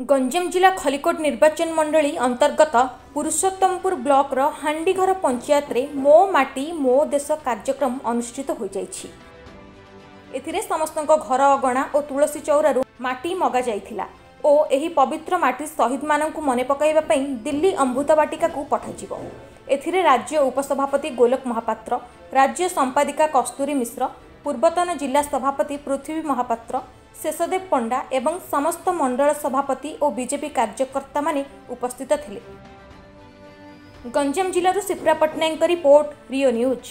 ଗଞ୍ଜାମ ଜିଲ୍ଲା ଖଲିକୋଟ ନିର୍ବାଚନ ମଣ୍ଡଳୀ ଅନ୍ତର୍ଗତ ପୁରୁଷୋତ୍ତମପୁର ବ୍ଲକର ହାଣ୍ଡିଘର ପଞ୍ଚାୟତରେ ମୋ ମାଟି ମୋ ଦେଶ କାର୍ଯ୍ୟକ୍ରମ ଅନୁଷ୍ଠିତ ହୋଇଯାଇଛି। ଏଥିରେ ସମସ୍ତଙ୍କ ଘର ଅଗଣା ଓ ତୁଳସୀ ଚଉରାରୁ ମାଟି ମଗାଯାଇଥିଲା ଓ ଏହି ପବିତ୍ର ମାଟି ଶହୀଦମାନଙ୍କୁ ମନେ ପକାଇବା ପାଇଁ ଦିଲ୍ଲୀ ଅମୃତ ବାଟିକାକୁ ପଠାଯିବ। ଏଥିରେ ରାଜ୍ୟ ଉପସଭାପତି ଗୋଲକ ମହାପାତ୍ର ରାଜ୍ୟ ସମ୍ପାଦିକା କସ୍ତୁରୀ ମିଶ୍ର ପୂର୍ବତନ ଜିଲ୍ଲା ସଭାପତି ପୃଥ୍ୱୀ ମହାପାତ୍ର ଶେଷଦେବ ପଣ୍ଡା ଏବଂ ସମସ୍ତ ମଣ୍ଡଳ ସଭାପତି ଓ ବିଜେପି କାର୍ଯ୍ୟକର୍ତ୍ତାମାନେ ଉପସ୍ଥିତ ଥିଲେ। ଗଞ୍ଜାମ ଜିଲ୍ଲାରୁ ଶିପ୍ରା ପଟ୍ଟନାୟକଙ୍କ ରିପୋର୍ଟ ରିଓ ନ୍ୟୁଜ୍।